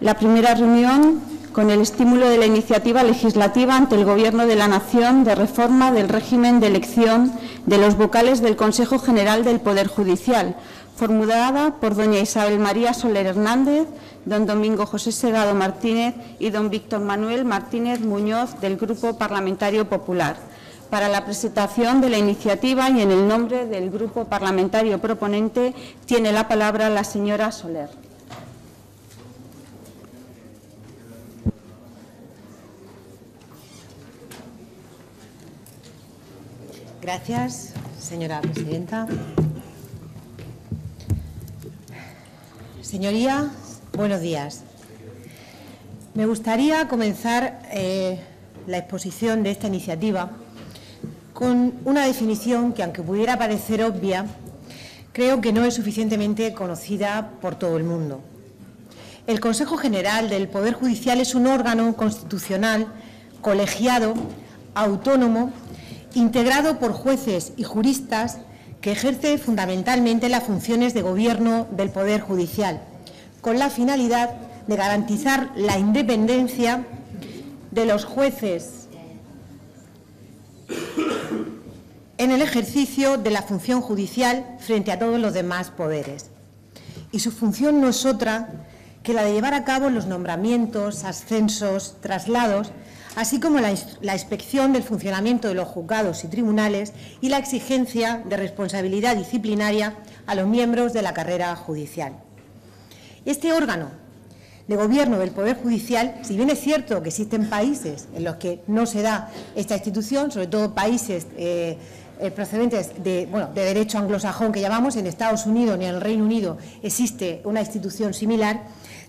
La primera reunión con el estímulo de la iniciativa legislativa ante el Gobierno de la Nación de reforma del régimen de elección de los vocales del Consejo General del Poder Judicial, formulada por doña Isabel María Soler Hernández, don Domingo José Segado Martínez y don Víctor Manuel Martínez Muñoz del Grupo Parlamentario Popular. Para la presentación de la iniciativa y en el nombre del Grupo Parlamentario proponente tiene la palabra la señora Soler. Gracias, señora presidenta. Señoría, buenos días. Me gustaría comenzar eh, la exposición de esta iniciativa con una definición que, aunque pudiera parecer obvia, creo que no es suficientemente conocida por todo el mundo. El Consejo General del Poder Judicial es un órgano constitucional colegiado, autónomo integrado por jueces y juristas que ejerce fundamentalmente las funciones de gobierno del Poder Judicial, con la finalidad de garantizar la independencia de los jueces en el ejercicio de la función judicial frente a todos los demás poderes. Y su función no es otra que la de llevar a cabo los nombramientos, ascensos, traslados así como la, inspección del funcionamiento de los juzgados y tribunales y la exigencia de responsabilidad disciplinaria a los miembros de la carrera judicial. Este órgano de gobierno del Poder Judicial, si bien es cierto que existen países en los que no se da esta institución, sobre todo países eh, eh, procedentes de, de derecho anglosajón que llamamos, en Estados Unidos ni en el Reino Unido existe una institución similar,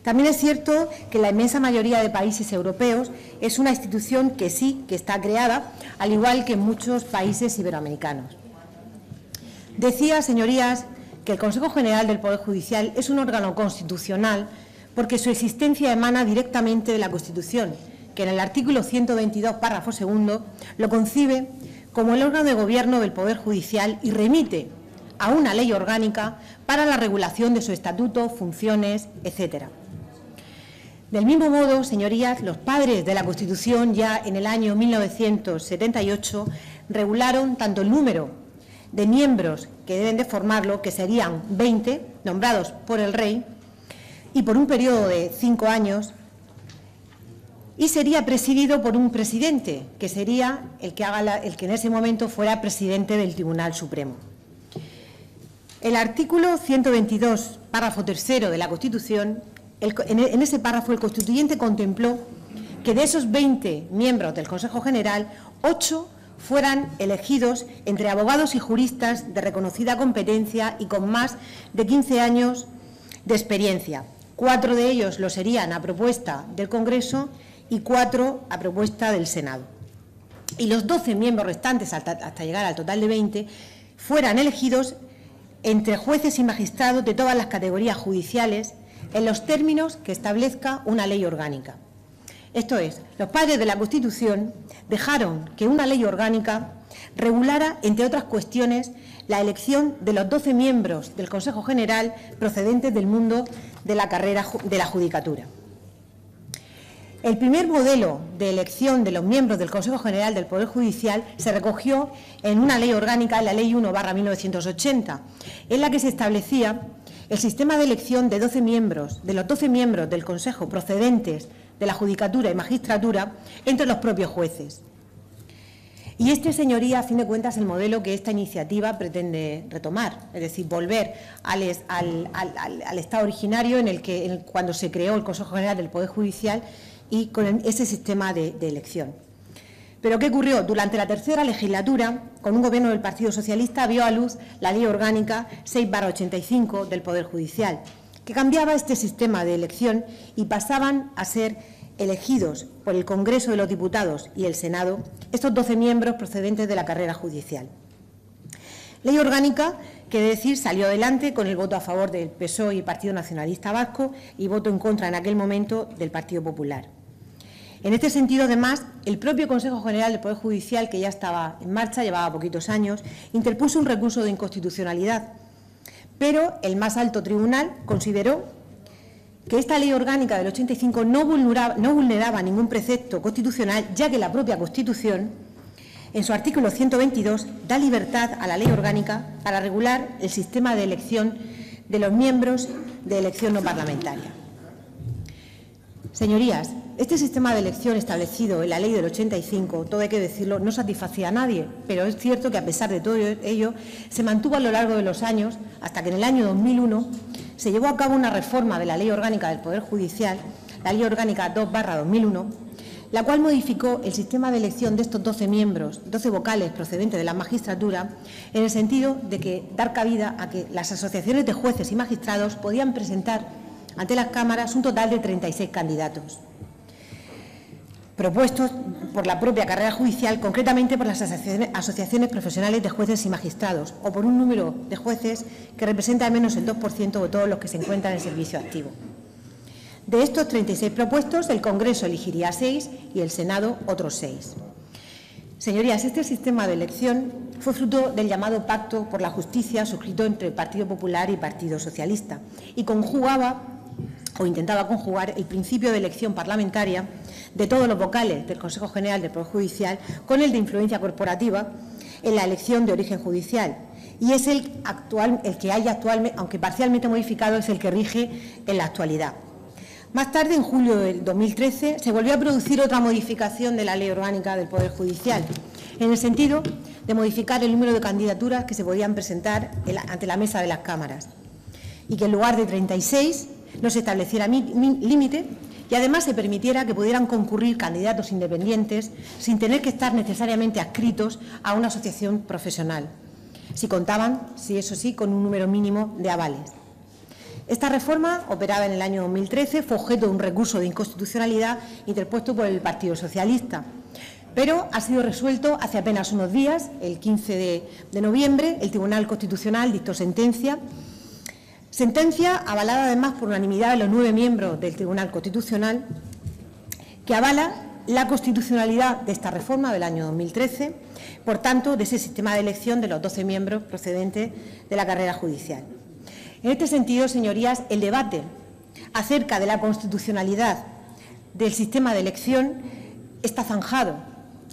también es cierto que la inmensa mayoría de países europeos es una institución que sí, que está creada, al igual que en muchos países iberoamericanos. Decía, señorías, que el Consejo General del Poder Judicial es un órgano constitucional porque su existencia emana directamente de la Constitución, que en el artículo 122, párrafo segundo, lo concibe como el órgano de gobierno del Poder Judicial y remite a una ley orgánica para la regulación de su estatuto, funciones, etcétera. Del mismo modo, señorías, los padres de la Constitución ya en el año 1978 regularon tanto el número de miembros que deben de formarlo, que serían 20, nombrados por el rey, y por un periodo de cinco años, y sería presidido por un presidente, que sería el que, haga el que en ese momento fuera presidente del Tribunal Supremo. El artículo 122, párrafo tercero de la Constitución, en ese párrafo el constituyente contempló que de esos 20 miembros del Consejo General, 8 fueran elegidos entre abogados y juristas de reconocida competencia y con más de 15 años de experiencia. Cuatro de ellos lo serían a propuesta del Congreso y cuatro a propuesta del Senado. Y los 12 miembros restantes, hasta llegar al total de 20, fueran elegidos entre jueces y magistrados de todas las categorías judiciales en los términos que establezca una ley orgánica. Esto es, los padres de la Constitución dejaron que una ley orgánica regulara, entre otras cuestiones, la elección de los 12 miembros del Consejo General procedentes del mundo de la carrera de la judicatura. El primer modelo de elección de los miembros del Consejo General del Poder Judicial se recogió en una ley orgánica, la Ley 1-1980, en la que se establecía el sistema de elección de 12 miembros, de los 12 miembros del Consejo procedentes de la Judicatura y Magistratura entre los propios jueces. Y este, señoría, a fin de cuentas, es el modelo que esta iniciativa pretende retomar, es decir, volver al, estado originario en el que cuando se creó el Consejo General del Poder Judicial y con ese sistema de elección. Pero ¿qué ocurrió? Durante la tercera legislatura, con un gobierno del Partido Socialista, vio a luz la Ley Orgánica 6-85 del Poder Judicial, que cambiaba este sistema de elección y pasaban a ser elegidos por el Congreso de los Diputados y el Senado estos 12 miembros procedentes de la carrera judicial. Ley orgánica que, decir, salió adelante con el voto a favor del PSOE y Partido Nacionalista Vasco y voto en contra en aquel momento del Partido Popular. En este sentido, además, el propio Consejo General del Poder Judicial, que ya estaba en marcha, llevaba poquitos años, interpuso un recurso de inconstitucionalidad, pero el más alto tribunal consideró que esta ley orgánica del 85 no vulneraba, no vulneraba ningún precepto constitucional, ya que la propia Constitución, en su artículo 122, da libertad a la ley orgánica para regular el sistema de elección de los miembros de elección no parlamentaria. Señorías, este sistema de elección establecido en la ley del 85, todo hay que decirlo, no satisfacía a nadie, pero es cierto que a pesar de todo ello se mantuvo a lo largo de los años hasta que en el año 2001 se llevó a cabo una reforma de la Ley Orgánica del Poder Judicial, la Ley Orgánica 2-2001, la cual modificó el sistema de elección de estos 12 miembros, 12 vocales procedentes de la magistratura, en el sentido de que dar cabida a que las asociaciones de jueces y magistrados podían presentar ante las cámaras un total de 36 candidatos propuestos por la propia carrera judicial, concretamente por las asociaciones, profesionales de jueces y magistrados, o por un número de jueces que representa al menos el 2% de todos los que se encuentran en servicio activo. De estos 36 propuestos, el Congreso elegiría seis y el Senado otros seis. Señorías, este sistema de elección fue fruto del llamado Pacto por la Justicia suscrito entre el Partido Popular y Partido Socialista y conjugaba o intentaba conjugar el principio de elección parlamentaria de todos los vocales del Consejo General del Poder Judicial con el de influencia corporativa en la elección de origen judicial. Y es el, actual, el que hay actualmente, aunque parcialmente modificado, es el que rige en la actualidad. Más tarde, en julio del 2013, se volvió a producir otra modificación de la Ley Orgánica del Poder Judicial, en el sentido de modificar el número de candidaturas que se podían presentar ante la mesa de las cámaras y que en lugar de 36 no se estableciera límite y además se permitiera que pudieran concurrir candidatos independientes sin tener que estar necesariamente adscritos a una asociación profesional, si contaban, si eso sí, con un número mínimo de avales. Esta reforma, operada en el año 2013, fue objeto de un recurso de inconstitucionalidad interpuesto por el Partido Socialista, pero ha sido resuelto hace apenas unos días, el 15 de, de noviembre, el Tribunal Constitucional dictó sentencia Sentencia avalada además por unanimidad de los nueve miembros del Tribunal Constitucional, que avala la constitucionalidad de esta reforma del año 2013, por tanto, de ese sistema de elección de los doce miembros procedentes de la carrera judicial. En este sentido, señorías, el debate acerca de la constitucionalidad del sistema de elección está zanjado.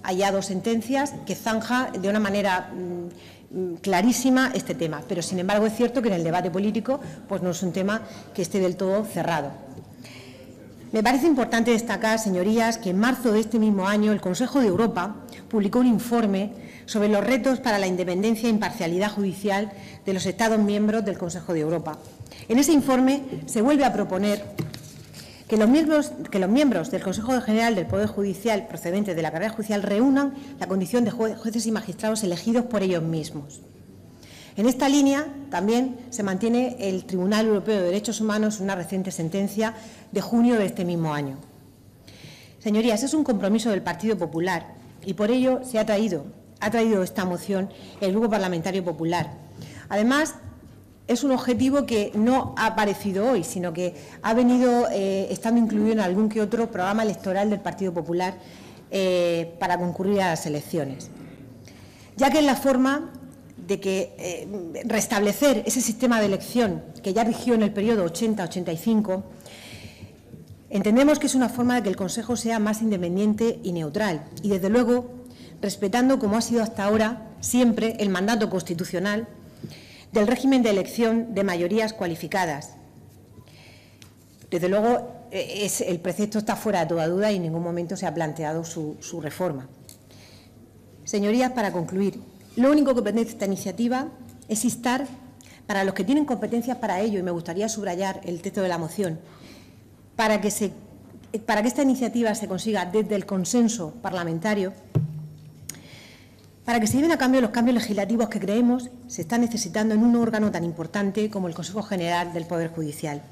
Hay ya dos sentencias que zanja de una manera Mm, clarísima este tema, pero sin embargo es cierto que en el debate político pues no es un tema que esté del todo cerrado. Me parece importante destacar, señorías, que en marzo de este mismo año el Consejo de Europa publicó un informe sobre los retos para la independencia e imparcialidad judicial de los Estados miembros del Consejo de Europa. En ese informe se vuelve a proponer que los, miembros, que los miembros del Consejo General del Poder Judicial procedentes de la carrera judicial reúnan la condición de jueces y magistrados elegidos por ellos mismos. En esta línea también se mantiene el Tribunal Europeo de Derechos Humanos una reciente sentencia de junio de este mismo año. Señorías, es un compromiso del Partido Popular y por ello se ha traído, ha traído esta moción el Grupo Parlamentario Popular. Además, es un objetivo que no ha aparecido hoy, sino que ha venido eh, estando incluido en algún que otro programa electoral del Partido Popular eh, para concurrir a las elecciones. Ya que es la forma de que eh, restablecer ese sistema de elección que ya rigió en el periodo 80-85, entendemos que es una forma de que el Consejo sea más independiente y neutral y, desde luego, respetando, como ha sido hasta ahora, siempre el mandato constitucional del régimen de elección de mayorías cualificadas. Desde luego, eh, el precepto está fuera de toda duda y en ningún momento se ha planteado su, reforma. Señorías, para concluir, lo único que pretende esta iniciativa es instar para los que tienen competencias para ello, y me gustaría subrayar el texto de la moción, para que, para que esta iniciativa se consiga desde el consenso parlamentario, para que se lleven a cambio los cambios legislativos que creemos se están necesitando en un órgano tan importante como el Consejo General del Poder Judicial.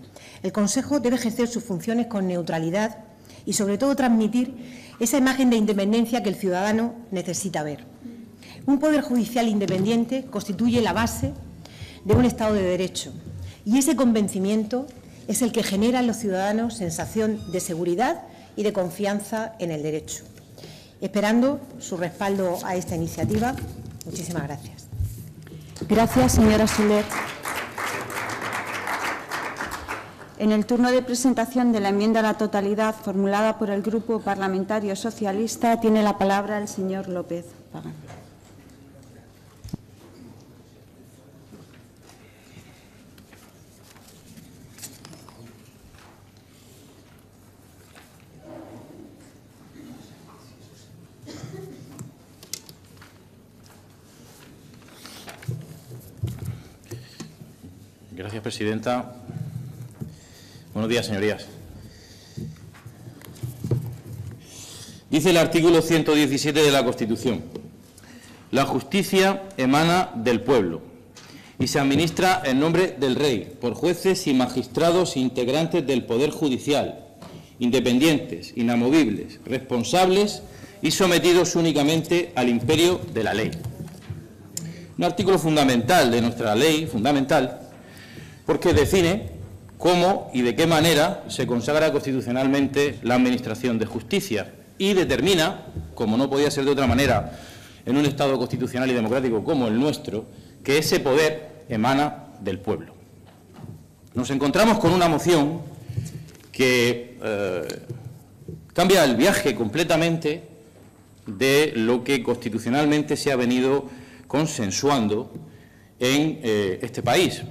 El Consejo debe ejercer sus funciones con neutralidad y, sobre todo, transmitir esa imagen de independencia que el ciudadano necesita ver. Un Poder Judicial independiente constituye la base de un Estado de Derecho y ese convencimiento es el que genera en los ciudadanos sensación de seguridad y de confianza en el derecho esperando su respaldo a esta iniciativa. Muchísimas gracias. Gracias, señora Soler. En el turno de presentación de la enmienda a la totalidad formulada por el Grupo Parlamentario Socialista tiene la palabra el señor López Pagán. Gracias, presidenta. Buenos días, señorías. Dice el artículo 117 de la Constitución, la justicia emana del pueblo y se administra en nombre del rey por jueces y magistrados integrantes del Poder Judicial, independientes, inamovibles, responsables y sometidos únicamente al imperio de la ley. Un artículo fundamental de nuestra ley, fundamental, porque define cómo y de qué manera se consagra constitucionalmente la Administración de Justicia y determina, como no podía ser de otra manera en un Estado constitucional y democrático como el nuestro, que ese poder emana del pueblo. Nos encontramos con una moción que eh, cambia el viaje completamente de lo que constitucionalmente se ha venido consensuando en eh, este país.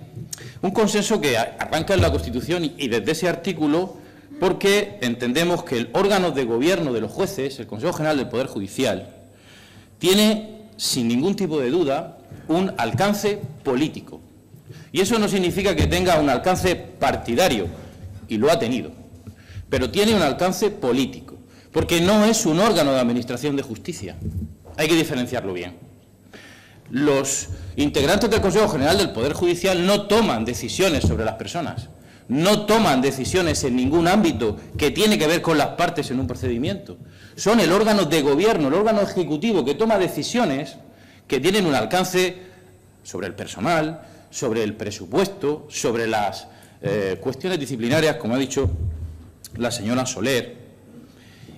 Un consenso que arranca en la Constitución y desde ese artículo porque entendemos que el órgano de gobierno de los jueces, el Consejo General del Poder Judicial, tiene, sin ningún tipo de duda, un alcance político. Y eso no significa que tenga un alcance partidario, y lo ha tenido, pero tiene un alcance político, porque no es un órgano de administración de justicia. Hay que diferenciarlo bien los integrantes del Consejo General del Poder Judicial no toman decisiones sobre las personas, no toman decisiones en ningún ámbito que tiene que ver con las partes en un procedimiento. Son el órgano de gobierno, el órgano ejecutivo que toma decisiones que tienen un alcance sobre el personal, sobre el presupuesto, sobre las eh, cuestiones disciplinarias, como ha dicho la señora Soler.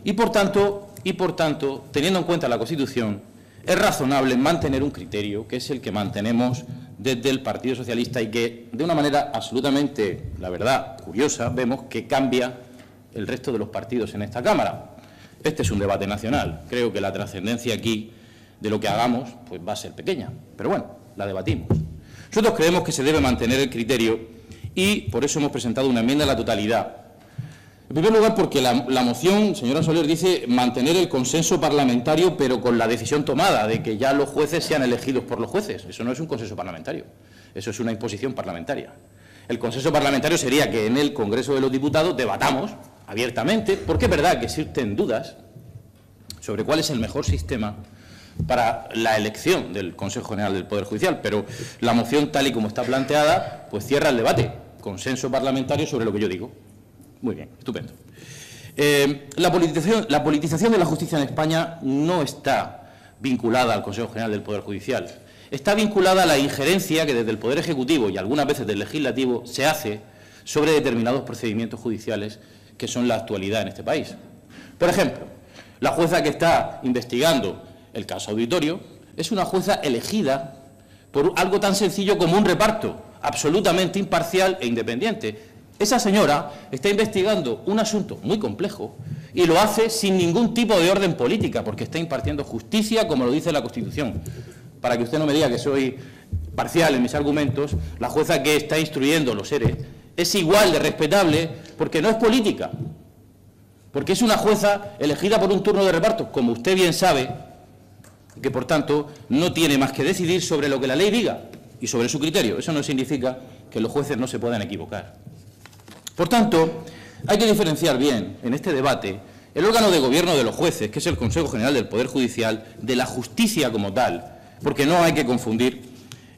Y por tanto, y por tanto, teniendo en cuenta la Constitución, es razonable mantener un criterio que es el que mantenemos desde el Partido Socialista y que de una manera absolutamente, la verdad, curiosa, vemos que cambia el resto de los partidos en esta Cámara. Este es un debate nacional. Creo que la trascendencia aquí de lo que hagamos pues va a ser pequeña, pero bueno, la debatimos. Nosotros creemos que se debe mantener el criterio y por eso hemos presentado una enmienda a la totalidad en primer lugar, porque la, moción, señora Soler, dice mantener el consenso parlamentario, pero con la decisión tomada de que ya los jueces sean elegidos por los jueces. Eso no es un consenso parlamentario, eso es una imposición parlamentaria. El consenso parlamentario sería que en el Congreso de los Diputados debatamos abiertamente, porque es verdad que existen dudas sobre cuál es el mejor sistema para la elección del Consejo General del Poder Judicial, pero la moción tal y como está planteada, pues cierra el debate, consenso parlamentario sobre lo que yo digo. Muy bien, estupendo. Eh, la, politización, la politización de la justicia en España no está vinculada al Consejo General del Poder Judicial. Está vinculada a la injerencia que desde el Poder Ejecutivo y algunas veces del Legislativo se hace sobre determinados procedimientos judiciales que son la actualidad en este país. Por ejemplo, la jueza que está investigando el caso auditorio es una jueza elegida por algo tan sencillo como un reparto absolutamente imparcial e independiente, esa señora está investigando un asunto muy complejo y lo hace sin ningún tipo de orden política, porque está impartiendo justicia, como lo dice la Constitución. Para que usted no me diga que soy parcial en mis argumentos, la jueza que está instruyendo los seres es igual de respetable porque no es política, porque es una jueza elegida por un turno de reparto, como usted bien sabe, que por tanto no tiene más que decidir sobre lo que la ley diga y sobre su criterio. Eso no significa que los jueces no se puedan equivocar. Por tanto, hay que diferenciar bien en este debate el órgano de gobierno de los jueces, que es el Consejo General del Poder Judicial, de la justicia como tal, porque no hay que confundir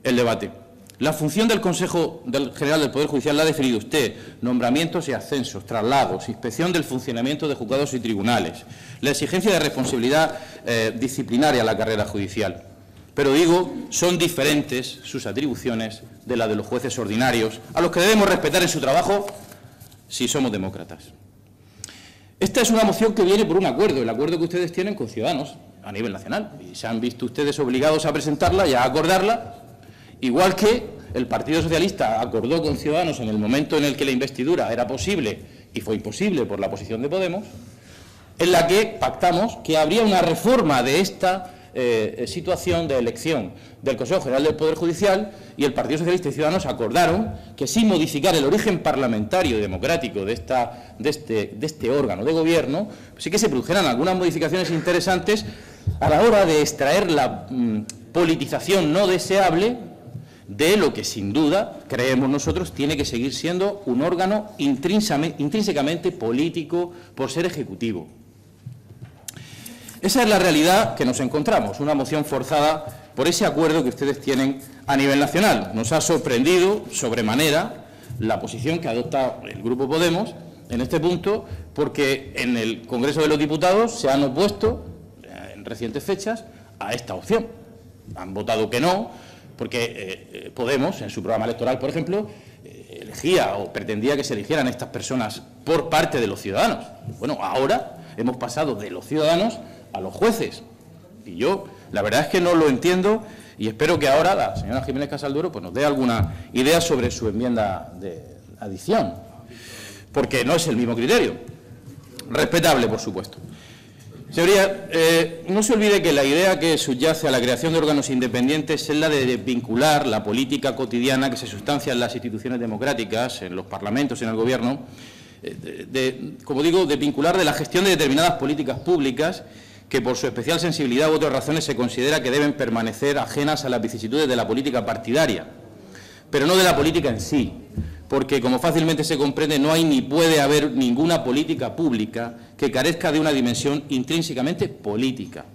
el debate. La función del Consejo General del Poder Judicial la ha definido usted, nombramientos y ascensos, traslados, inspección del funcionamiento de juzgados y tribunales, la exigencia de responsabilidad eh, disciplinaria a la carrera judicial. Pero digo, son diferentes sus atribuciones de las de los jueces ordinarios, a los que debemos respetar en su trabajo si somos demócratas. Esta es una moción que viene por un acuerdo, el acuerdo que ustedes tienen con Ciudadanos a nivel nacional. Y se han visto ustedes obligados a presentarla y a acordarla, igual que el Partido Socialista acordó con Ciudadanos en el momento en el que la investidura era posible y fue imposible por la posición de Podemos, en la que pactamos que habría una reforma de esta eh, situación de elección del Consejo General del Poder Judicial y el Partido Socialista y Ciudadanos acordaron que sin modificar el origen parlamentario y democrático de, este, este órgano de gobierno, sí que se produjeran algunas modificaciones interesantes a la hora de extraer la mm, politización no deseable de lo que sin duda creemos nosotros tiene que seguir siendo un órgano intrínsecamente político por ser ejecutivo. Esa es la realidad que nos encontramos, una moción forzada por ese acuerdo que ustedes tienen a nivel nacional. Nos ha sorprendido sobremanera la posición que adopta el Grupo Podemos en este punto, porque en el Congreso de los Diputados se han opuesto, eh, en recientes fechas, a esta opción. Han votado que no, porque eh, eh, Podemos, en su programa electoral, por ejemplo, elegía o pretendía que se eligieran estas personas por parte de los ciudadanos. Bueno, ahora hemos pasado de los ciudadanos a los jueces. Y yo, la verdad es que no lo entiendo y espero que ahora la señora Jiménez Casalduro pues, nos dé alguna idea sobre su enmienda de adición, porque no es el mismo criterio. Respetable, por supuesto. Señoría, eh, no se olvide que la idea que subyace a la creación de órganos independientes es la de vincular la política cotidiana que se sustancia en las instituciones democráticas, en los parlamentos, en el Gobierno, eh, como digo, de vincular de la gestión de determinadas políticas públicas que por su especial sensibilidad u otras razones se considera que deben permanecer ajenas a las vicisitudes de la política partidaria, pero no de la política en sí, porque, como fácilmente se comprende, no hay ni puede haber ninguna política pública que carezca de una dimensión intrínsecamente política.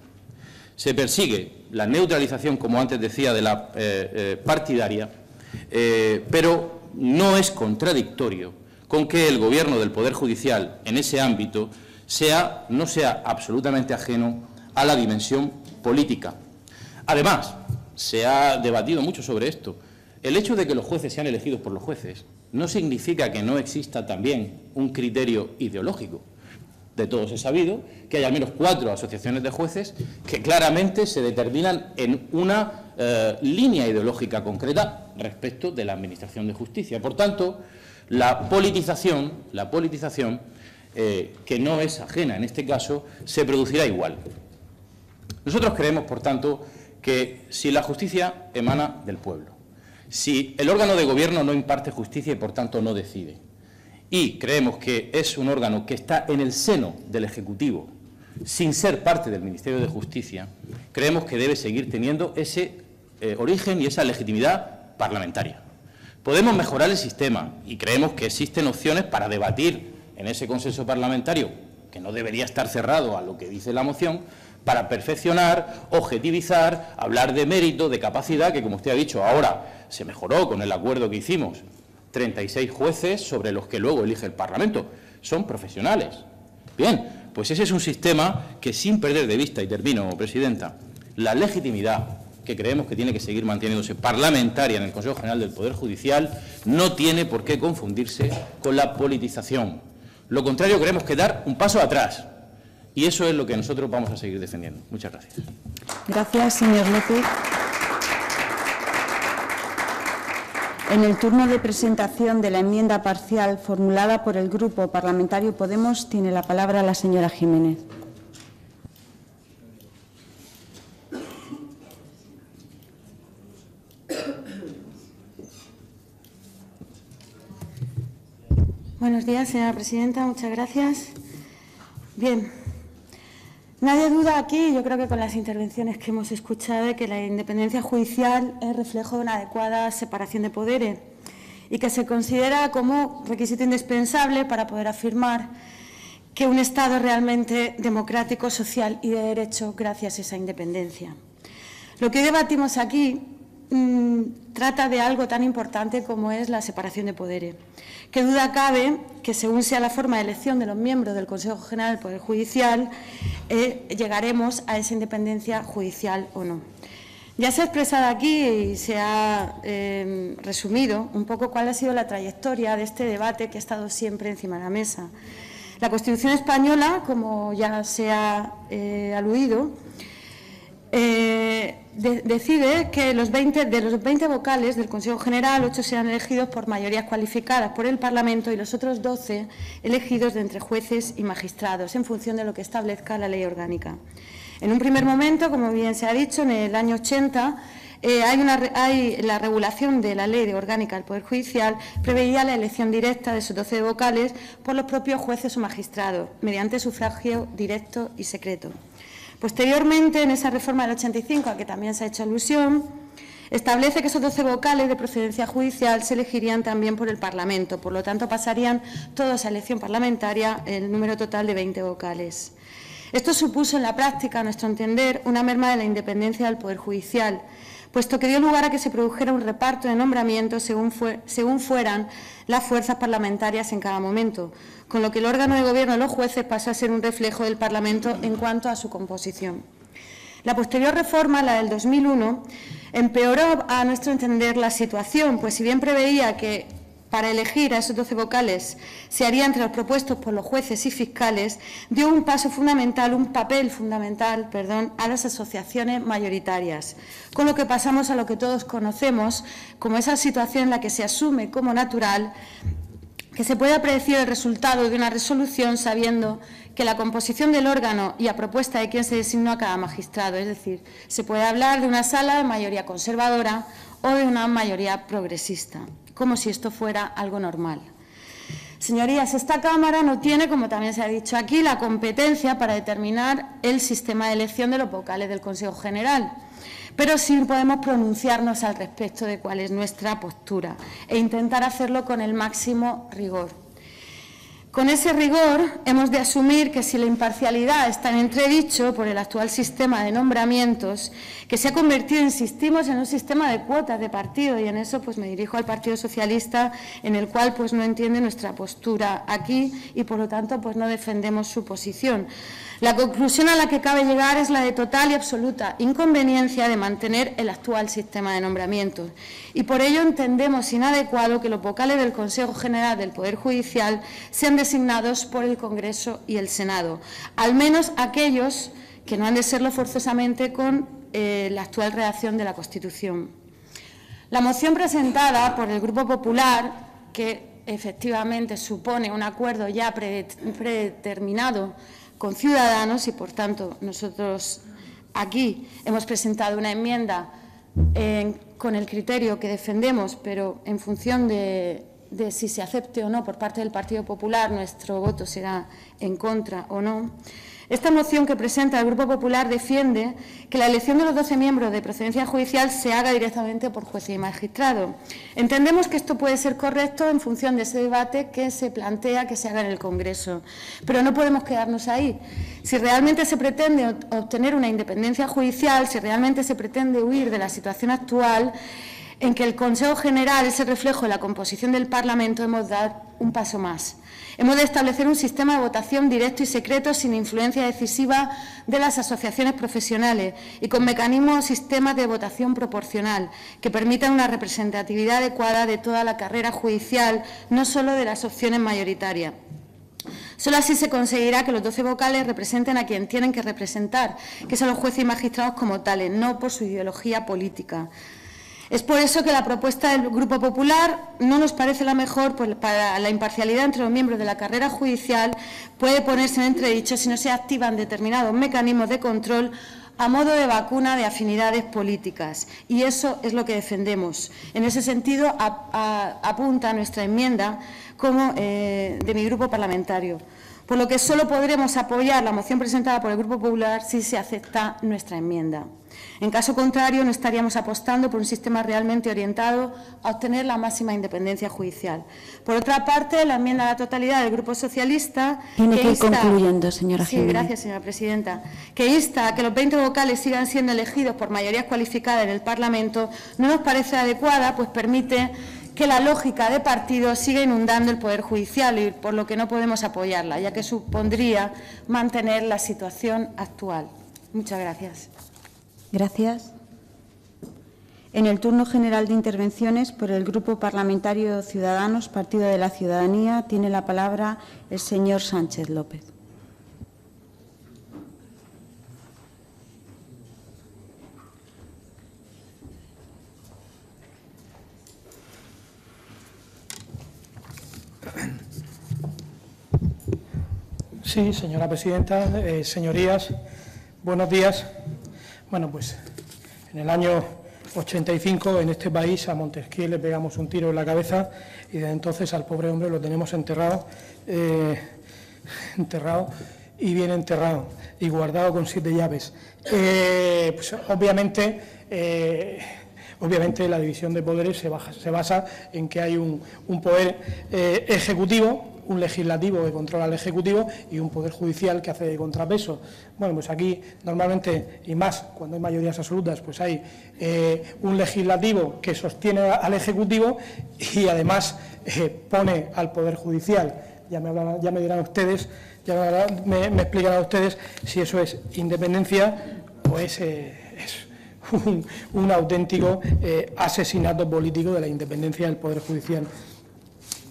Se persigue la neutralización, como antes decía, de la eh, eh, partidaria, eh, pero no es contradictorio con que el Gobierno del Poder Judicial, en ese ámbito, sea, no sea absolutamente ajeno a la dimensión política. Además, se ha debatido mucho sobre esto. El hecho de que los jueces sean elegidos por los jueces no significa que no exista también un criterio ideológico. De todos he sabido que hay al menos cuatro asociaciones de jueces que claramente se determinan en una eh, línea ideológica concreta respecto de la Administración de Justicia. Por tanto, la politización, la politización eh, que no es ajena en este caso, se producirá igual. Nosotros creemos, por tanto, que si la justicia emana del pueblo, si el órgano de gobierno no imparte justicia y, por tanto, no decide, y creemos que es un órgano que está en el seno del Ejecutivo, sin ser parte del Ministerio de Justicia, creemos que debe seguir teniendo ese eh, origen y esa legitimidad parlamentaria. Podemos mejorar el sistema y creemos que existen opciones para debatir en ese consenso parlamentario, que no debería estar cerrado a lo que dice la moción, para perfeccionar, objetivizar, hablar de mérito, de capacidad, que como usted ha dicho, ahora se mejoró con el acuerdo que hicimos. 36 jueces sobre los que luego elige el Parlamento. Son profesionales. Bien, pues ese es un sistema que sin perder de vista, y termino, Presidenta, la legitimidad que creemos que tiene que seguir manteniéndose parlamentaria en el Consejo General del Poder Judicial no tiene por qué confundirse con la politización lo contrario, queremos que dar un paso atrás. Y eso es lo que nosotros vamos a seguir defendiendo. Muchas gracias. Gracias, señor López. En el turno de presentación de la enmienda parcial formulada por el Grupo Parlamentario Podemos, tiene la palabra la señora Jiménez. Buenos días, señora presidenta. Muchas gracias. Bien, nadie duda aquí, yo creo que con las intervenciones que hemos escuchado, de que la independencia judicial es reflejo de una adecuada separación de poderes y que se considera como requisito indispensable para poder afirmar que un Estado es realmente democrático, social y de derecho gracias a esa independencia. Lo que debatimos aquí mm, trata de algo tan importante como es la separación de poderes. Qué duda cabe que, según sea la forma de elección de los miembros del Consejo General del Poder Judicial, eh, llegaremos a esa independencia judicial o no. Ya se ha expresado aquí y se ha eh, resumido un poco cuál ha sido la trayectoria de este debate que ha estado siempre encima de la mesa. La Constitución española, como ya se ha eh, aludido, decide que los 20, de los 20 vocales del Consejo General, 8 serán elegidos por mayorías cualificadas por el Parlamento y los otros 12 elegidos de entre jueces y magistrados, en función de lo que establezca la ley orgánica. En un primer momento, como bien se ha dicho, en el año 80, eh, hay, hay, la regulación de la ley orgánica del Poder Judicial preveía la elección directa de esos 12 vocales por los propios jueces o magistrados, mediante sufragio directo y secreto. Posteriormente, en esa reforma del 85, a que también se ha hecho alusión, establece que esos 12 vocales de procedencia judicial se elegirían también por el Parlamento, por lo tanto pasarían todos a elección parlamentaria el número total de 20 vocales. Esto supuso en la práctica, a nuestro entender, una merma de la independencia del Poder Judicial, puesto que dio lugar a que se produjera un reparto de nombramientos según, fueran las fuerzas parlamentarias en cada momento, con lo que el órgano de gobierno de los jueces pasa a ser un reflejo del Parlamento en cuanto a su composición. La posterior reforma, la del 2001, empeoró a nuestro entender la situación, pues si bien preveía que para elegir a esos 12 vocales se haría entre los propuestos por los jueces y fiscales, dio un paso fundamental, un papel fundamental, perdón, a las asociaciones mayoritarias, con lo que pasamos a lo que todos conocemos como esa situación en la que se asume como natural que se pueda predecir el resultado de una resolución sabiendo que la composición del órgano y a propuesta de quien se designó a cada magistrado, es decir, se puede hablar de una sala de mayoría conservadora o de una mayoría progresista como si esto fuera algo normal. Señorías, esta Cámara no tiene, como también se ha dicho aquí, la competencia para determinar el sistema de elección de los vocales del Consejo General, pero sí podemos pronunciarnos al respecto de cuál es nuestra postura e intentar hacerlo con el máximo rigor. Con ese rigor hemos de asumir que si la imparcialidad está en entredicho por el actual sistema de nombramientos, que se ha convertido, insistimos, en un sistema de cuotas de partido, y en eso pues me dirijo al Partido Socialista, en el cual pues no entiende nuestra postura aquí y por lo tanto pues no defendemos su posición. La conclusión a la que cabe llegar es la de total y absoluta inconveniencia de mantener el actual sistema de nombramientos y por ello entendemos inadecuado que los vocales del Consejo General del Poder Judicial sean designados por el Congreso y el Senado, al menos aquellos que no han de serlo forzosamente con eh, la actual redacción de la Constitución. La moción presentada por el Grupo Popular, que efectivamente supone un acuerdo ya predeterminado con Ciudadanos y, por tanto, nosotros aquí hemos presentado una enmienda con el criterio que defendemos, pero en función de, de si se acepte o no por parte del Partido Popular, nuestro voto será en contra o no. Esta moción que presenta el Grupo Popular defiende que la elección de los 12 miembros de procedencia judicial se haga directamente por juez y magistrado. Entendemos que esto puede ser correcto en función de ese debate que se plantea que se haga en el Congreso, pero no podemos quedarnos ahí. Si realmente se pretende obtener una independencia judicial, si realmente se pretende huir de la situación actual, en que el Consejo General es el reflejo de la composición del Parlamento, hemos dar un paso más. Hemos de establecer un sistema de votación directo y secreto sin influencia decisiva de las asociaciones profesionales y con mecanismos o sistemas de votación proporcional que permitan una representatividad adecuada de toda la carrera judicial, no solo de las opciones mayoritarias. Solo así se conseguirá que los doce vocales representen a quien tienen que representar, que son los jueces y magistrados como tales, no por su ideología política. Es por eso que la propuesta del Grupo Popular no nos parece la mejor, pues para la imparcialidad entre los miembros de la carrera judicial puede ponerse en entredicho si no se activan determinados mecanismos de control a modo de vacuna de afinidades políticas. Y eso es lo que defendemos. En ese sentido, apunta nuestra enmienda como eh, de mi grupo parlamentario por lo que solo podremos apoyar la moción presentada por el Grupo Popular si se acepta nuestra enmienda. En caso contrario, no estaríamos apostando por un sistema realmente orientado a obtener la máxima independencia judicial. Por otra parte, la enmienda a la totalidad del Grupo Socialista... Tiene que, ir concluyendo, señora sí, gracias, señora presidenta. Que insta a que los 20 vocales sigan siendo elegidos por mayoría cualificada en el Parlamento, no nos parece adecuada, pues permite que la lógica de partido sigue inundando el Poder Judicial y por lo que no podemos apoyarla, ya que supondría mantener la situación actual. Muchas gracias. Gracias. En el turno general de intervenciones, por el Grupo Parlamentario Ciudadanos, Partido de la Ciudadanía, tiene la palabra el señor Sánchez López. Sí, señora presidenta, eh, señorías, buenos días. Bueno, pues en el año 85 en este país a Montesquieu le pegamos un tiro en la cabeza y desde entonces al pobre hombre lo tenemos enterrado, eh, enterrado y bien enterrado y guardado con siete llaves. Eh, pues, obviamente, eh, obviamente la división de poderes se, basa en que hay un, poder ejecutivo un legislativo que controla al Ejecutivo y un Poder Judicial que hace de contrapeso. Bueno, pues aquí normalmente, y más cuando hay mayorías absolutas, pues hay un legislativo que sostiene al Ejecutivo y además pone al Poder Judicial. Ya me, ya me dirán ustedes ya me, explicarán ustedes si eso es independencia o es, eh, un, auténtico eh, asesinato político de la independencia del Poder Judicial.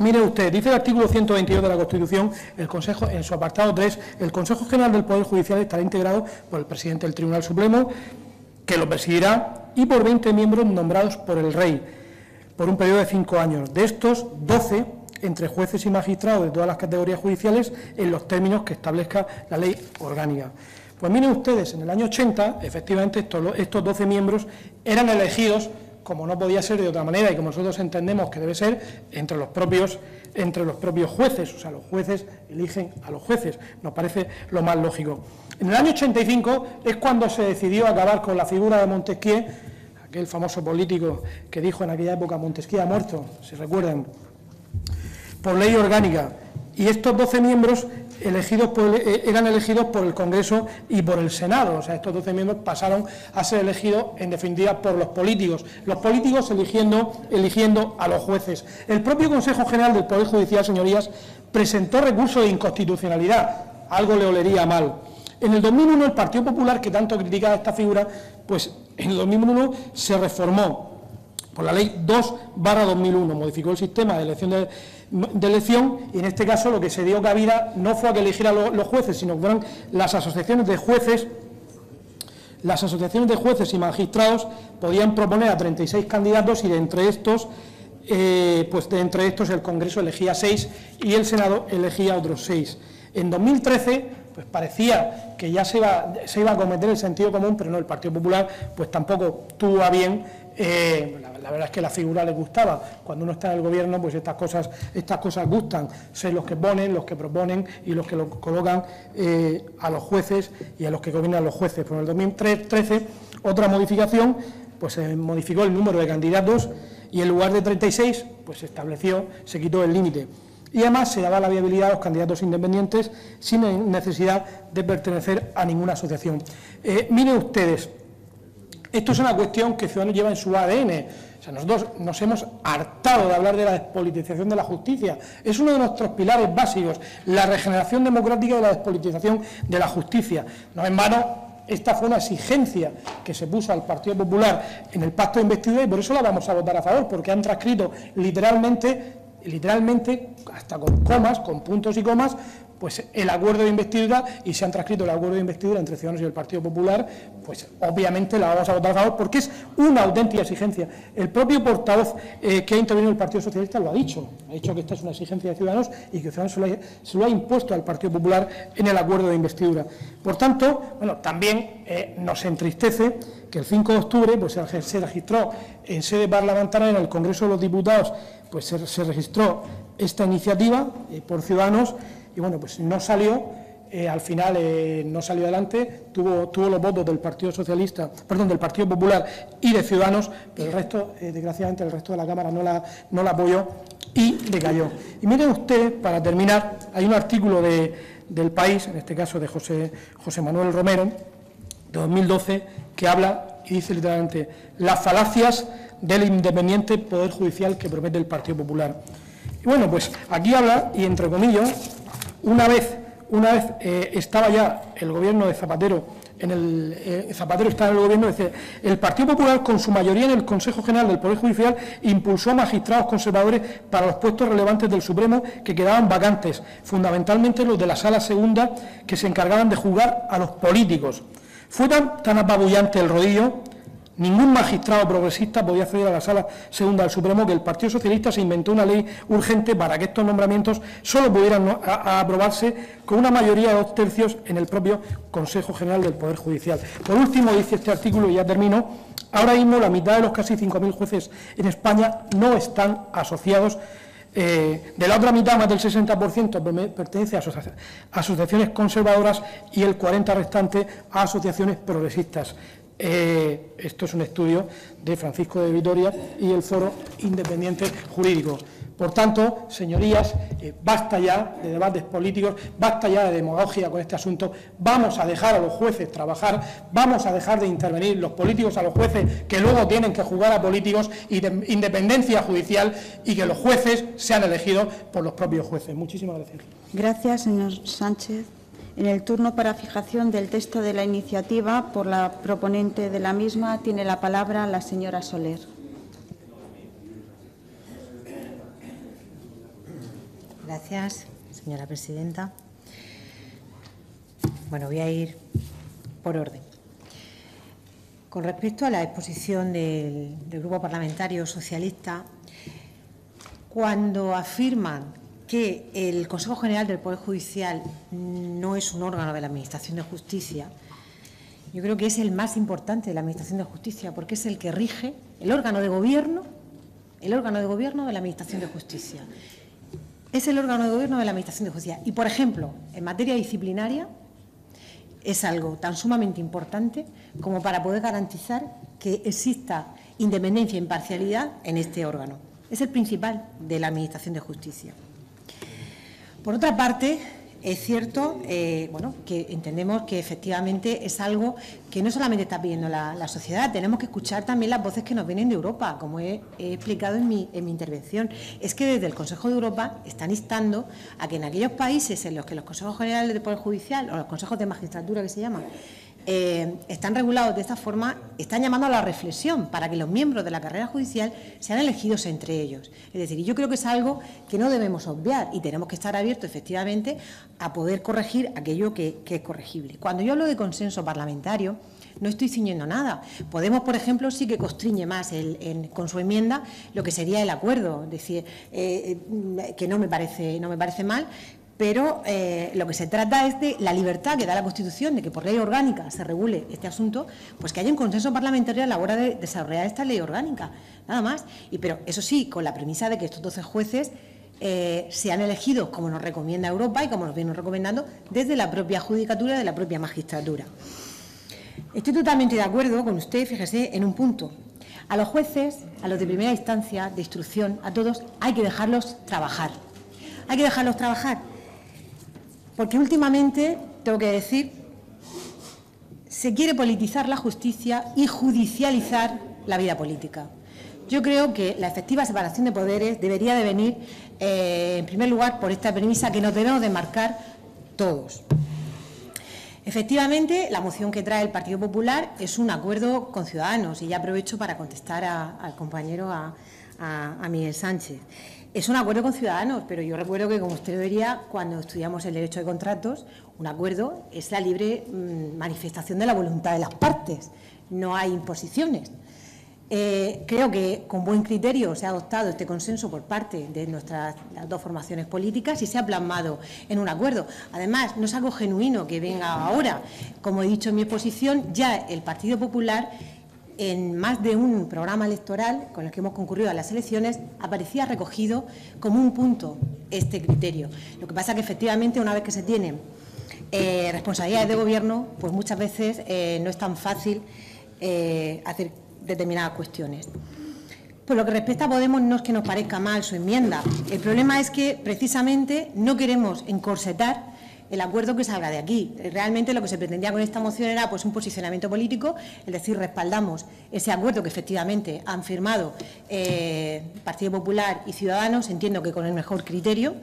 Mire usted, dice el artículo 122 de la Constitución, el Consejo, en su apartado 3, el Consejo General del Poder Judicial estará integrado por el presidente del Tribunal Supremo, que lo presidirá, y por 20 miembros nombrados por el Rey, por un periodo de cinco años. De estos, 12 entre jueces y magistrados de todas las categorías judiciales en los términos que establezca la ley orgánica. Pues miren ustedes, en el año 80, efectivamente, estos, 12 miembros eran elegidos, como no podía ser de otra manera y como nosotros entendemos que debe ser, entre los propios, entre los propios jueces. O sea, los jueces eligen a los jueces. Nos parece lo más lógico. En el año 85 es cuando se decidió acabar con la figura de Montesquieu, aquel famoso político que dijo en aquella época Montesquieu ha muerto, si recuerdan, por ley orgánica y estos 12 miembros elegidos eh, eran elegidos por el Congreso y por el Senado. O sea, estos 12 miembros pasaron a ser elegidos, en definitiva, por los políticos. Los políticos eligiendo, eligiendo a los jueces. El propio Consejo General del Poder Judicial, señorías, presentó recurso de inconstitucionalidad. Algo le olería mal. En el 2001, el Partido Popular, que tanto criticaba esta figura, pues en el 2001 se reformó por la Ley 2 2001, modificó el sistema de elección de de elección y en este caso lo que se dio cabida no fue a que eligieran los jueces, sino que fueron las asociaciones de jueces, las asociaciones de jueces y magistrados podían proponer a 36 candidatos y de entre estos, eh, pues entre estos el Congreso elegía seis y el Senado elegía otros seis. En 2013 pues parecía que ya se iba, se iba a cometer el sentido común, pero no, el Partido Popular pues tampoco tuvo a bien eh, la, verdad es que la figura le gustaba. Cuando uno está en el gobierno, pues estas cosas, estas cosas gustan. Ser los que ponen, los que proponen y los que lo colocan eh, a los jueces y a los que gobiernan los jueces. Por el 2013, otra modificación, pues se modificó el número de candidatos y en lugar de 36, pues se estableció, se quitó el límite. Y además se daba la viabilidad a los candidatos independientes sin necesidad de pertenecer a ninguna asociación. Eh, miren ustedes, esto es una cuestión que Ciudadanos lleva en su ADN. O sea, nosotros nos hemos hartado de hablar de la despolitización de la justicia. Es uno de nuestros pilares básicos, la regeneración democrática y la despolitización de la justicia. No en vano, esta fue una exigencia que se puso al Partido Popular en el pacto de investidura y por eso la vamos a votar a favor, porque han transcrito literalmente, literalmente, hasta con comas, con puntos y comas, pues el acuerdo de investidura y se han transcrito el acuerdo de investidura entre Ciudadanos y el Partido Popular, pues obviamente la vamos a votar a favor porque es una auténtica exigencia. El propio portavoz eh, que ha intervenido en el Partido Socialista lo ha dicho, ha dicho que esta es una exigencia de Ciudadanos y que Ciudadanos se lo ha, impuesto al Partido Popular en el acuerdo de investidura. Por tanto, bueno, también eh, nos entristece que el 5 de octubre pues, se registró en sede parlamentaria en el Congreso de los Diputados, pues se, registró esta iniciativa eh, por Ciudadanos y bueno, pues no salió, eh, al final eh, no salió adelante, tuvo, tuvo los votos del Partido Socialista, perdón, del Partido Popular y de Ciudadanos, pero el resto, eh, desgraciadamente, el resto de la Cámara no la, no la apoyó y decayó. Y miren ustedes, para terminar, hay un artículo del país, en este caso de José, José Manuel Romero, de 2012, que habla y dice literalmente las falacias del independiente Poder Judicial que promete el Partido Popular. Y bueno, pues aquí habla, y entre comillas, una vez, una vez eh, estaba ya el gobierno de Zapatero, en el, eh, Zapatero estaba en el gobierno, dice, el Partido Popular, con su mayoría en el Consejo General del Poder Judicial, impulsó a magistrados conservadores para los puestos relevantes del Supremo que quedaban vacantes, fundamentalmente los de la Sala Segunda, que se encargaban de juzgar a los políticos. Fue tan, tan apabullante el rodillo Ningún magistrado progresista podía acceder a la sala segunda del Supremo que el Partido Socialista se inventó una ley urgente para que estos nombramientos solo pudieran aprobarse con una mayoría de dos tercios en el propio Consejo General del Poder Judicial. Por último, dice este artículo, y ya termino, ahora mismo la mitad de los casi 5.000 jueces en España no están asociados eh, de la otra mitad, más del 60% pertenece a asociaciones conservadoras y el 40% restante a asociaciones progresistas. Eh, esto es un estudio de Francisco de Vitoria y el Foro Independiente Jurídico. Por tanto, señorías, eh, basta ya de debates políticos, basta ya de demagogia con este asunto, vamos a dejar a los jueces trabajar, vamos a dejar de intervenir los políticos a los jueces que luego tienen que jugar a políticos y de independencia judicial y que los jueces sean elegidos por los propios jueces. Muchísimas gracias. Gracias, señor Sánchez. En el turno para fijación del texto de la iniciativa por la proponente de la misma tiene la palabra la señora Soler. Gracias, señora presidenta. Bueno, voy a ir por orden. Con respecto a la exposición del, del Grupo Parlamentario Socialista, cuando afirman que el Consejo General del Poder Judicial no es un órgano de la Administración de Justicia, yo creo que es el más importante de la Administración de Justicia, porque es el que rige el órgano de gobierno, el órgano de gobierno de la Administración de Justicia. Es el órgano de gobierno de la Administración de Justicia. Y, por ejemplo, en materia disciplinaria, es algo tan sumamente importante como para poder garantizar que exista independencia e imparcialidad en este órgano. Es el principal de la Administración de Justicia. Por otra parte, es cierto eh, bueno, que entendemos que efectivamente es algo que no solamente está pidiendo la, sociedad, tenemos que escuchar también las voces que nos vienen de Europa, como he, explicado en mi, en mi, intervención. Es que desde el Consejo de Europa están instando a que en aquellos países en los que los consejos generales de Poder Judicial o los consejos de magistratura que se llaman eh, están regulados de esta forma, están llamando a la reflexión para que los miembros de la carrera judicial sean elegidos entre ellos. Es decir, yo creo que es algo que no debemos obviar y tenemos que estar abiertos efectivamente a poder corregir aquello que, es corregible. Cuando yo hablo de consenso parlamentario, no estoy ciñendo nada. Podemos, por ejemplo, sí que constriñe más con su enmienda lo que sería el acuerdo, es decir, eh, eh, que no me parece, no me parece mal, pero eh, lo que se trata es de la libertad que da la Constitución de que por ley orgánica se regule este asunto, pues que haya un consenso parlamentario a la hora de desarrollar esta ley orgánica, nada más. Y pero eso sí, con la premisa de que estos 12 jueces eh, sean elegidos como nos recomienda Europa y como nos vienen recomendando desde la propia judicatura de la propia magistratura. Estoy totalmente de acuerdo con usted, fíjese, en un punto. A los jueces, a los de primera instancia, de instrucción, a todos, hay que dejarlos trabajar. Hay que dejarlos trabajar porque últimamente, tengo que decir, se quiere politizar la justicia y judicializar la vida política. Yo creo que la efectiva separación de poderes debería de venir, eh, en primer lugar, por esta premisa que nos debemos de marcar todos. Efectivamente, la moción que trae el Partido Popular es un acuerdo con Ciudadanos y ya aprovecho para contestar al compañero, a, a Miguel Sánchez. Es un acuerdo con ciudadanos, pero yo recuerdo que, como usted vería, cuando estudiamos el derecho de contratos, un acuerdo es la libre mm, manifestación de la voluntad de las partes, no hay imposiciones. Eh, creo que con buen criterio se ha adoptado este consenso por parte de nuestras dos formaciones políticas y se ha plasmado en un acuerdo. Además, no es algo genuino que venga ahora. Como he dicho en mi exposición, ya el Partido Popular en más de un programa electoral con el que hemos concurrido a las elecciones, aparecía recogido como un punto este criterio. Lo que pasa es que efectivamente una vez que se tienen eh, responsabilidades de gobierno, pues muchas veces eh, no es tan fácil eh, hacer determinadas cuestiones. Por lo que respecta a Podemos, no es que nos parezca mal su enmienda. El problema es que precisamente no queremos encorsetar el acuerdo que salga de aquí. Realmente lo que se pretendía con esta moción era pues, un posicionamiento político, es decir, respaldamos ese acuerdo que efectivamente han firmado eh, Partido Popular y Ciudadanos, entiendo que con el mejor criterio.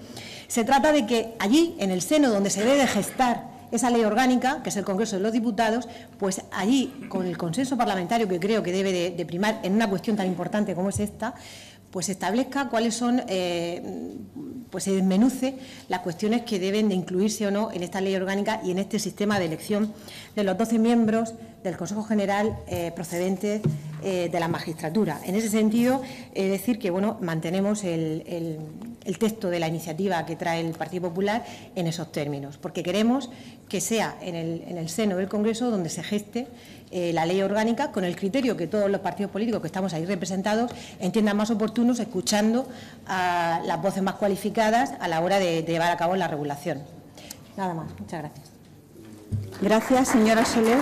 Se trata de que allí, en el seno donde se debe gestar esa ley orgánica, que es el Congreso de los Diputados, pues allí, con el consenso parlamentario que creo que debe de primar en una cuestión tan importante como es esta, pues establezca cuáles son, eh, pues se desmenuce las cuestiones que deben de incluirse o no en esta ley orgánica y en este sistema de elección de los 12 miembros del Consejo General eh, procedentes eh, de la magistratura. En ese sentido, es decir que bueno, mantenemos el, texto de la iniciativa que trae el Partido Popular en esos términos, porque queremos que sea en el, seno del Congreso donde se geste eh, la ley orgánica con el criterio que todos los partidos políticos que estamos ahí representados entiendan más oportunos, escuchando a las voces más cualificadas a la hora de, de llevar a cabo la regulación. Nada más. Muchas gracias. Gracias, señora Soler.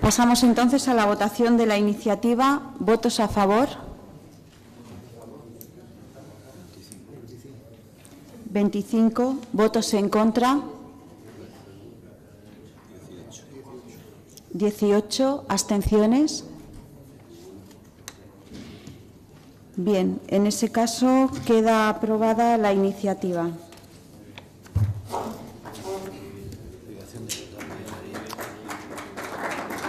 Pasamos entonces a la votación de la iniciativa. ¿Votos a favor? 25. ¿Votos en contra? 18. ¿Abstenciones? Bien, en ese caso queda aprobada la iniciativa.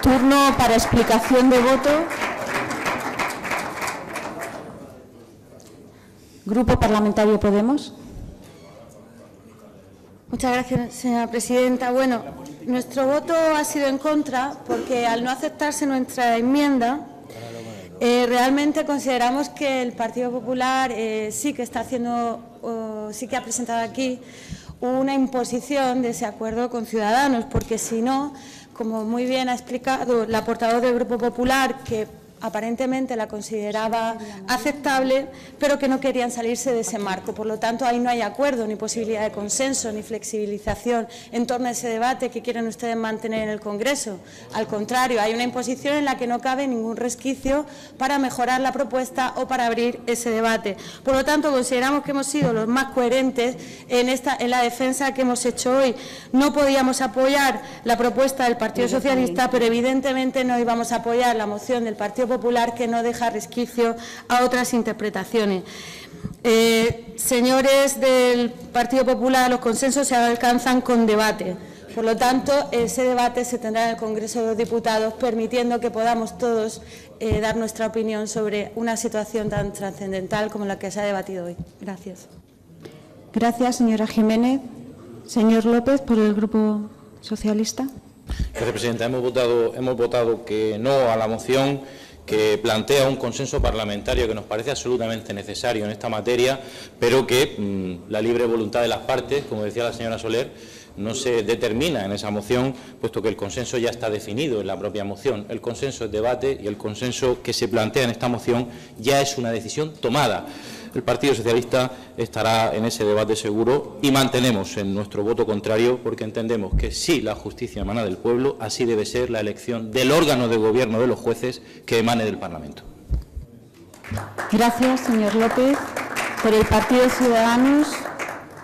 Turno para explicación de voto. Grupo Parlamentario Podemos. Muchas gracias, señora presidenta. Bueno, nuestro voto ha sido en contra porque al no aceptarse nuestra enmienda, eh, realmente consideramos que el Partido Popular eh, sí que está haciendo, sí que ha presentado aquí una imposición de ese acuerdo con Ciudadanos, porque si no, como muy bien ha explicado la portavoz del Grupo Popular, que aparentemente la consideraba aceptable, pero que no querían salirse de ese marco. Por lo tanto, ahí no hay acuerdo, ni posibilidad de consenso, ni flexibilización en torno a ese debate que quieren ustedes mantener en el Congreso. Al contrario, hay una imposición en la que no cabe ningún resquicio para mejorar la propuesta o para abrir ese debate. Por lo tanto, consideramos que hemos sido los más coherentes en, esta, en la defensa que hemos hecho hoy. No podíamos apoyar la propuesta del Partido Socialista, pero evidentemente no íbamos a apoyar la moción del Partido Popular que no deja resquicio a otras interpretaciones. Eh, señores del Partido Popular, los consensos se alcanzan con debate. Por lo tanto, ese debate se tendrá en el Congreso de los Diputados, permitiendo que podamos todos eh, dar nuestra opinión sobre una situación tan trascendental como la que se ha debatido hoy. Gracias. Gracias, señora Jiménez. Señor López, por el Grupo Socialista. Gracias, Presidenta. Hemos votado, hemos votado que no a la moción que plantea un consenso parlamentario que nos parece absolutamente necesario en esta materia, pero que mm, la libre voluntad de las partes, como decía la señora Soler, no se determina en esa moción, puesto que el consenso ya está definido en la propia moción. El consenso es debate y el consenso que se plantea en esta moción ya es una decisión tomada. El Partido Socialista estará en ese debate seguro y mantenemos en nuestro voto contrario porque entendemos que si la justicia emana del pueblo, así debe ser la elección del órgano de gobierno de los jueces que emane del Parlamento. Gracias, señor López. Por el Partido Ciudadanos,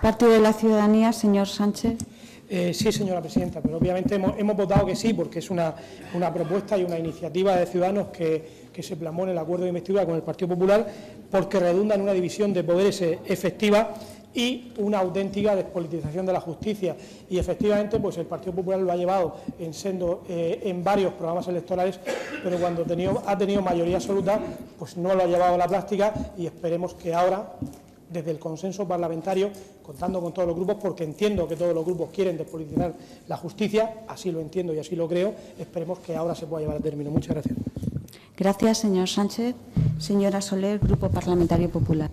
Partido de la Ciudadanía, señor Sánchez. Eh, sí, señora presidenta, pero obviamente hemos, votado que sí, porque es una, una propuesta y una iniciativa de Ciudadanos que, que se plasmó en el acuerdo de investidura con el Partido Popular, porque redunda en una división de poderes eh, efectiva y una auténtica despolitización de la justicia. Y efectivamente, pues el Partido Popular lo ha llevado en, eh, en varios programas electorales, pero cuando ha tenido mayoría absoluta, pues no lo ha llevado a la práctica y esperemos que ahora, desde el consenso parlamentario, contando con todos los grupos, porque entiendo que todos los grupos quieren despolitizar la justicia, así lo entiendo y así lo creo, esperemos que ahora se pueda llevar a término. Muchas gracias. Gracias, señor Sánchez. Señora Soler, Grupo Parlamentario Popular.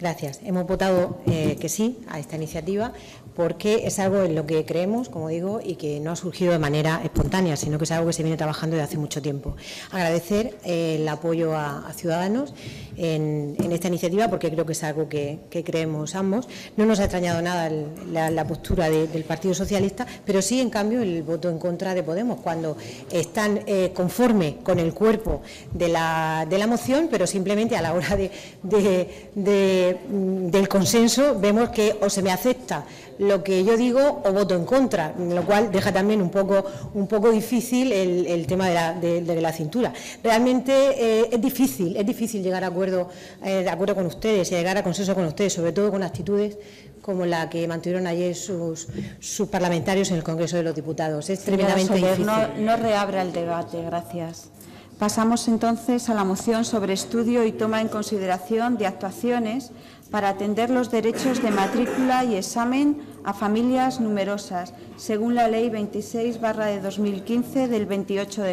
Gracias. Hemos votado eh, que sí a esta iniciativa porque es algo en lo que creemos, como digo, y que no ha surgido de manera espontánea, sino que es algo que se viene trabajando desde hace mucho tiempo. Agradecer eh, el apoyo a, Ciudadanos en, esta iniciativa, porque creo que es algo que, creemos ambos. No nos ha extrañado nada la, postura del Partido Socialista, pero sí, en cambio, el voto en contra de Podemos, cuando están eh, conforme con el cuerpo de la, moción, pero simplemente a la hora del consenso vemos que o se me acepta lo que yo digo o voto en contra, lo cual deja también un poco, un poco difícil el, tema de la, de, la, cintura. Realmente eh, es difícil, es difícil llegar a acuerdo, eh, de acuerdo con ustedes y llegar a consenso con ustedes, sobre todo con actitudes como la que mantuvieron ayer sus, sus parlamentarios en el Congreso de los Diputados. Es tremendamente difícil. No, no reabra el debate, gracias. Pasamos entonces a la moción sobre estudio y toma en consideración de actuaciones para atender los derechos de matrícula y examen a familias numerosas, según la Ley 26 de 2015 del 28 de